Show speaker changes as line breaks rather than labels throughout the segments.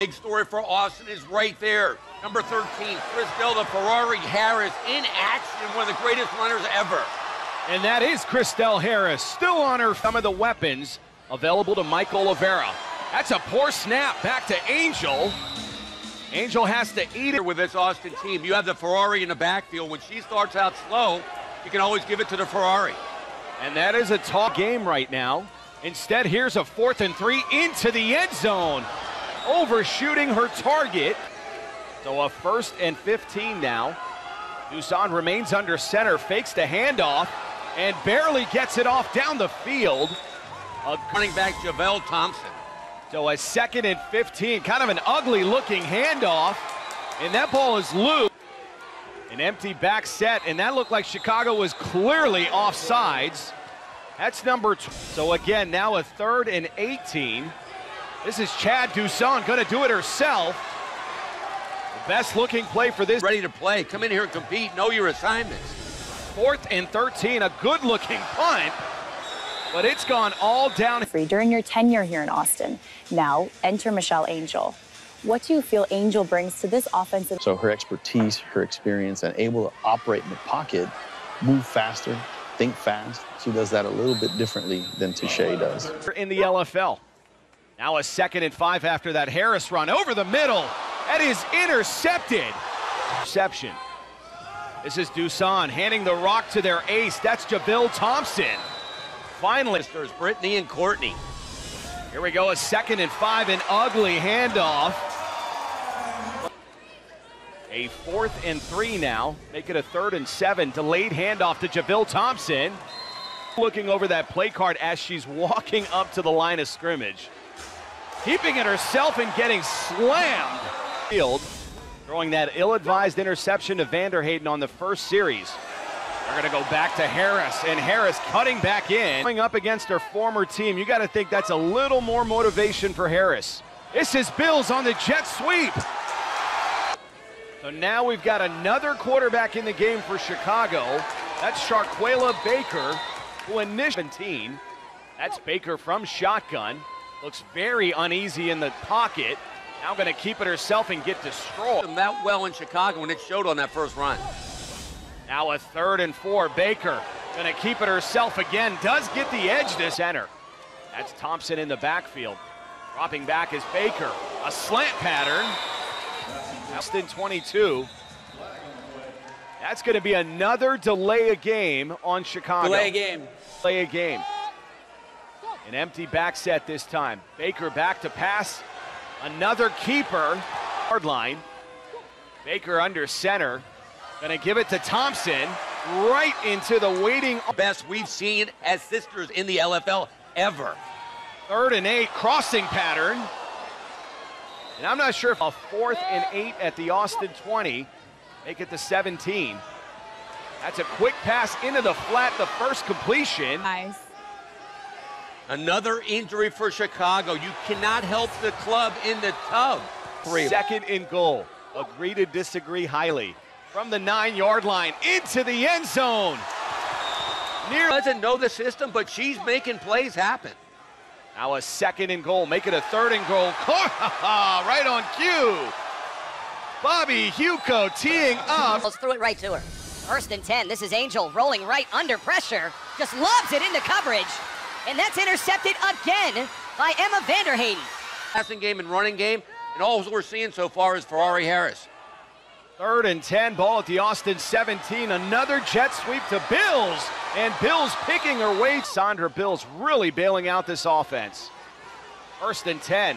Big story for Austin is right there. Number 13, Chris the Ferrari Harris in action, one of the greatest runners ever.
And that is Christelle Harris, still on her some of the weapons available to Mike Oliveira. That's a poor snap back to Angel. Angel has to eat it.
With this Austin team, you have the Ferrari in the backfield. When she starts out slow, you can always give it to the Ferrari.
And that is a tough game right now. Instead, here's a fourth and three into the end zone. Overshooting her target. So a first and 15 now. Dusan remains under center, fakes the handoff, and barely gets it off down the field.
A running back Javelle Thompson.
So a second and 15, kind of an ugly looking handoff, and that ball is loose. An empty back set, and that looked like Chicago was clearly off sides. That's number two. So again, now a third and 18. This is Chad Dusan going to do it herself. The best looking play for this.
Ready to play. Come in here and compete. Know your assignments.
Fourth and 13, a good looking punt, but it's gone all down.
During your tenure here in Austin, now enter Michelle Angel. What do you feel Angel brings to this offensive?
So her expertise, her experience, and able to operate in the pocket, move faster, think fast. She does that a little bit differently than Touche does.
In the LFL. Now a second and five after that Harris run over the middle. That is intercepted. Reception. This is Dusan handing the rock to their ace. That's Jabil Thompson. Finally,
there's Brittany and Courtney.
Here we go, a second and five, an ugly handoff. A fourth and three now. Make it a third and seven. Delayed handoff to Jabil Thompson. Looking over that play card as she's walking up to the line of scrimmage. Keeping it herself and getting slammed. Field throwing that ill-advised interception to Vanderhayden on the first series. They're going to go back to Harris, and Harris cutting back in. Going up against her former team, you got to think that's a little more motivation for Harris. This is Bills on the jet sweep. So now we've got another quarterback in the game for Chicago. That's Sharquela Baker, who initially 17. That's Baker from shotgun. Looks very uneasy in the pocket. Now going to keep it herself and get destroyed.
That well in Chicago when it showed on that first run.
Now a third and four. Baker going to keep it herself again. Does get the edge to center. That's Thompson in the backfield. Dropping back is Baker. A slant pattern. Austin 22. That's going to be another delay a game on Chicago.
Delay a game.
Delay a game. An empty back set this time. Baker back to pass. Another keeper. Hard line. Baker under center. Gonna give it to Thompson. Right into the waiting.
Best we've seen as sisters in the LFL ever.
Third and eight, crossing pattern. And I'm not sure if a fourth and eight at the Austin 20. Make it to 17. That's a quick pass into the flat, the first completion.
Nice.
Another injury for Chicago. You cannot help the club in the tub.
Three. Second in goal. Agree to disagree highly. From the nine yard line into the end zone.
Near doesn't know the system, but she's making plays happen.
Now a second and goal. Make it a third and goal. right on cue. Bobby Huco teeing up.
Let's threw it right to her. First and 10. This is Angel rolling right under pressure. Just loves it into coverage. And that's intercepted again by Emma Vanderhayden.
Passing game and running game, and all we're seeing so far is Ferrari Harris.
Third and 10, ball at the Austin 17. Another jet sweep to Bills, and Bills picking her way. Sandra Bills really bailing out this offense. First and 10,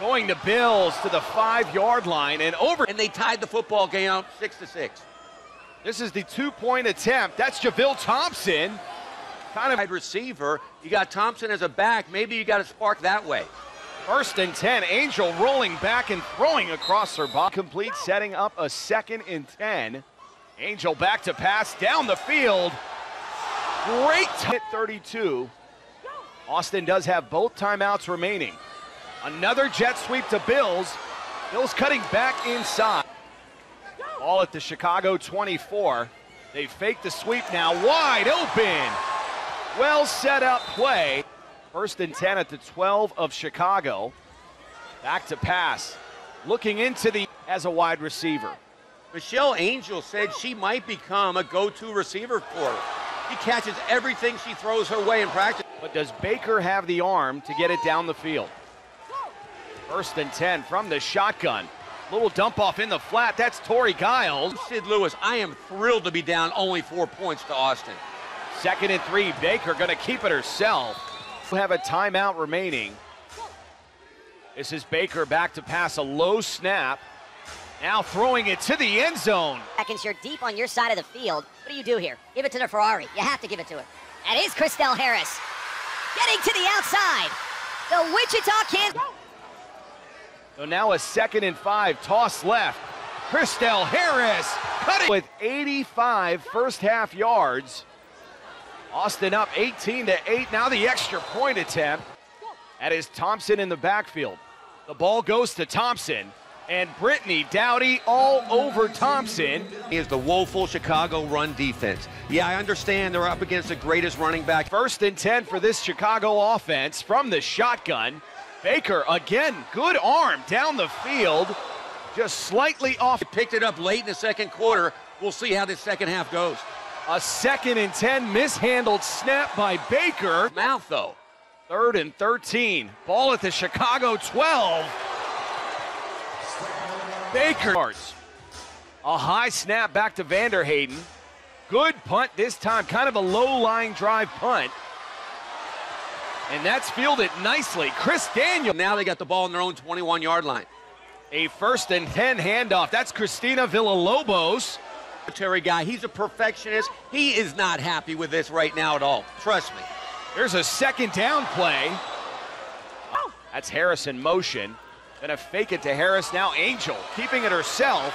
going to Bills to the five yard line and over.
And they tied the football game out six to six.
This is the two point attempt. That's Jabil Thompson
kind of wide receiver. You got Thompson as a back. Maybe you got a spark that way.
First and 10. Angel rolling back and throwing across her body. Complete, setting up a second and 10. Angel back to pass down the field. Great hit 32. Austin does have both timeouts remaining. Another jet sweep to Bills. Bills cutting back inside. Ball at the Chicago 24. They fake the sweep now, wide open. Well set up play. First and 10 at the 12 of Chicago. Back to pass. Looking into the as a wide receiver.
Michelle Angel said she might become a go-to receiver for her. She catches everything she throws her way in practice.
But does Baker have the arm to get it down the field? First and 10 from the shotgun. Little dump off in the flat. That's Tori Giles.
Sid Lewis, I am thrilled to be down only four points to Austin.
Second and three. Baker going to keep it herself. We have a timeout remaining. This is Baker back to pass a low snap. Now throwing it to the end zone.
Seconds, you're deep on your side of the field. What do you do here? Give it to the Ferrari. You have to give it to her. That is Christelle Harris. Getting to the outside. The Wichita Kansas.
So now a second and five. Toss left. Christelle Harris cutting with 85 first half yards. Austin up 18 to 8. Now the extra point attempt. That is Thompson in the backfield. The ball goes to Thompson and Brittany Dowdy all over Thompson.
Is the woeful Chicago run defense. Yeah, I understand they're up against the greatest running back.
First and 10 for this Chicago offense from the shotgun. Baker again, good arm down the field, just slightly off.
Picked it up late in the second quarter. We'll see how this second half goes.
A second and 10 mishandled snap by Baker.
Mouth though.
Third and 13. Ball at the Chicago 12. Baker. A high snap back to Vanderhayden. Good punt this time, kind of a low lying drive punt. And that's fielded nicely. Chris Daniel.
Now they got the ball in their own 21 yard line.
A first and 10 handoff. That's Christina Villalobos.
Terry guy, he's a perfectionist. He is not happy with this right now at all. Trust me.
There's a second down play. Oh. That's Harris in motion. Gonna fake it to Harris. Now Angel keeping it herself.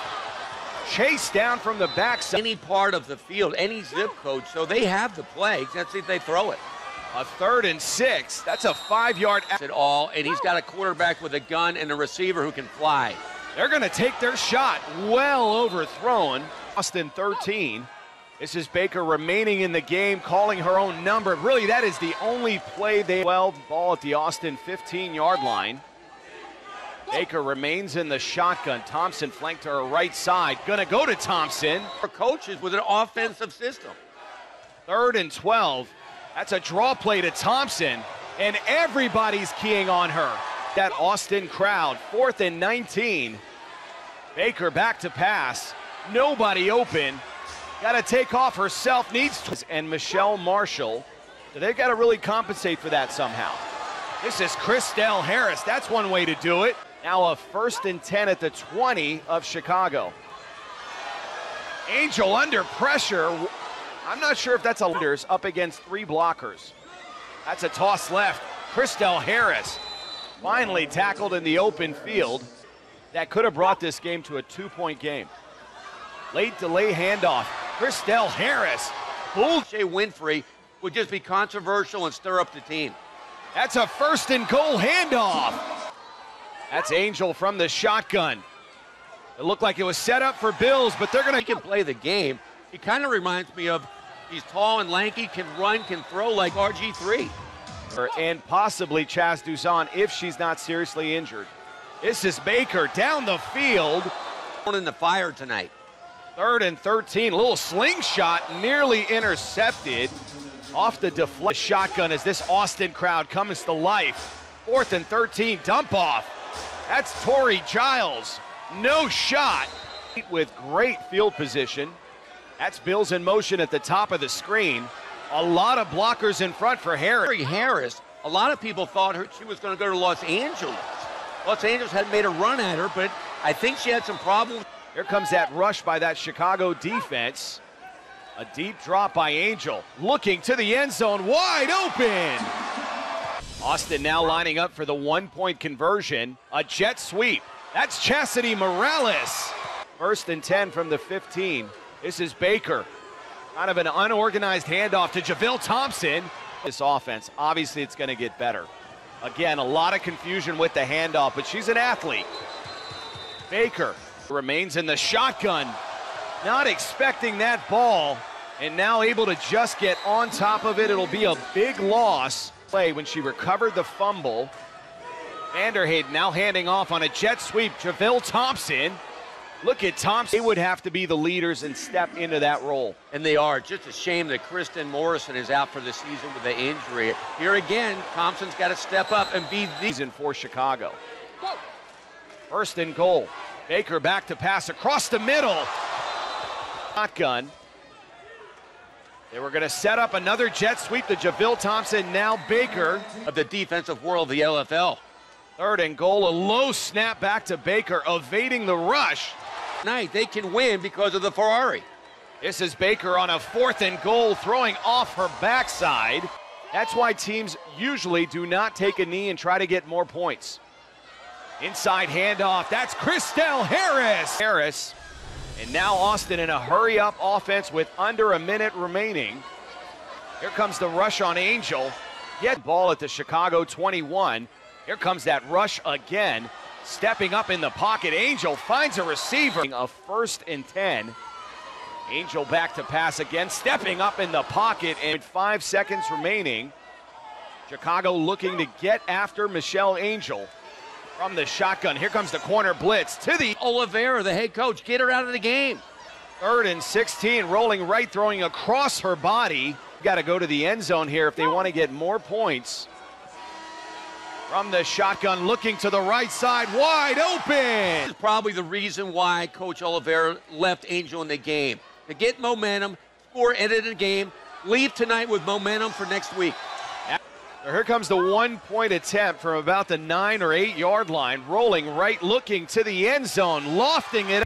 Chase down from the backside.
Any part of the field, any zip code, so they have the play. Let's see if they throw it.
A third and six. That's a five yard
at all, and he's got a quarterback with a gun and a receiver who can fly.
They're going to take their shot. Well overthrown. Austin 13. This is Baker remaining in the game, calling her own number. Really, that is the only play they 12 ball at the Austin 15 yard line. Baker remains in the shotgun. Thompson flanked to her right side. Gonna go to Thompson.
Her coaches with an offensive system.
Third and 12. That's a draw play to Thompson, and everybody's keying on her. That Austin crowd, fourth and 19. Baker back to pass. Nobody open. Got to take off herself, needs to. And Michelle Marshall. They've got to really compensate for that somehow. This is Christelle Harris. That's one way to do it. Now a first and 10 at the 20 of Chicago. Angel under pressure. I'm not sure if that's a leaders up against three blockers. That's a toss left. Christelle Harris finally tackled in the open field. That could have brought this game to a two-point game. Late delay handoff. Christelle Harris.
Bull Jay Winfrey would just be controversial and stir up the team.
That's a first and goal handoff. That's Angel from the shotgun. It looked like it was set up for Bills, but they're going to
can play the game. He kind of reminds me of he's tall and lanky, can run, can throw like RG3.
And possibly Chaz Duzan if she's not seriously injured. This is Baker down the field.
In the fire tonight.
Third and 13, a little slingshot nearly intercepted off the deflect shotgun as this Austin crowd comes to life. Fourth and 13, dump off. That's Tori Giles. No shot with great field position. That's Bills in motion at the top of the screen. A lot of blockers in front for Harris.
Harris, a lot of people thought her, she was going to go to Los Angeles. Los Angeles had made a run at her, but I think she had some problems.
Here comes that rush by that Chicago defense. A deep drop by Angel. Looking to the end zone, wide open. Austin now lining up for the one point conversion. A jet sweep. That's Chastity Morales. First and 10 from the 15. This is Baker. Kind of an unorganized handoff to Javille Thompson. This offense, obviously, it's going to get better. Again, a lot of confusion with the handoff, but she's an athlete. Baker remains in the shotgun. Not expecting that ball, and now able to just get on top of it. It'll be a big loss. Play when she recovered the fumble. Vanderhayden now handing off on a jet sweep. Javille Thompson. Look at Thompson. They would have to be the leaders and step into that role.
And they are. Just a shame that Kristen Morrison is out for the season with the injury. Here again, Thompson's got to step up and be the.
Season for Chicago. First and goal. Baker back to pass across the middle. Shotgun. They were going to set up another jet sweep to Javille Thompson. Now Baker.
of the defensive world of the LFL.
Third and goal. A low snap back to Baker, evading the rush.
Tonight, they can win because of the Ferrari.
This is Baker on a fourth and goal, throwing off her backside. That's why teams usually do not take a knee and try to get more points. Inside handoff. That's Christelle Harris. Harris. And now Austin in a hurry up offense with under a minute remaining. Here comes the rush on Angel. Get ball at the Chicago 21. Here comes that rush again. Stepping up in the pocket. Angel finds a receiver. A first and 10. Angel back to pass again, stepping up in the pocket, and five seconds remaining. Chicago looking to get after Michelle Angel from the shotgun. Here comes the corner blitz to the
Oliveira, the head coach, get her out of the game.
third and 16, rolling right, throwing across her body. Got to go to the end zone here if they want to get more points. From the shotgun, looking to the right side, wide open.
This is probably the reason why Coach Oliveira left Angel in the game. To get momentum, score, edit a game, leave tonight with momentum for next week.
Here comes the one point attempt from about the nine or eight yard line, rolling right, looking to the end zone, lofting it